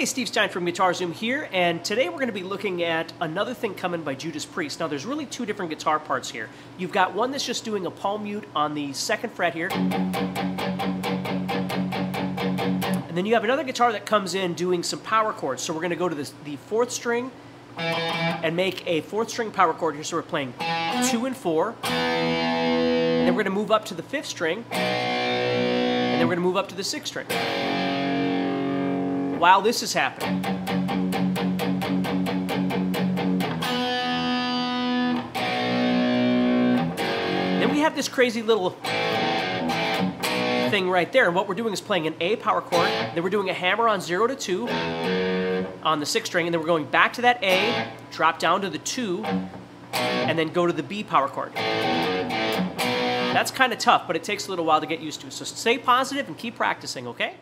Hey, Steve Stine from Guitar Zoom here, and today we're going to be looking at another thing coming by Judas Priest. Now, there's really two different guitar parts here. You've got one that's just doing a palm mute on the second fret here, and then you have another guitar that comes in doing some power chords. So we're going to go to this, the fourth string and make a fourth string power chord here. So we're playing two and four, and then we're going to move up to the fifth string, and then we're going to move up to the sixth string while this is happening. Then we have this crazy little thing right there. And what we're doing is playing an A power chord, then we're doing a hammer on 0 to 2 on the 6th string, and then we're going back to that A, drop down to the 2, and then go to the B power chord. That's kind of tough, but it takes a little while to get used to. So stay positive and keep practicing, okay?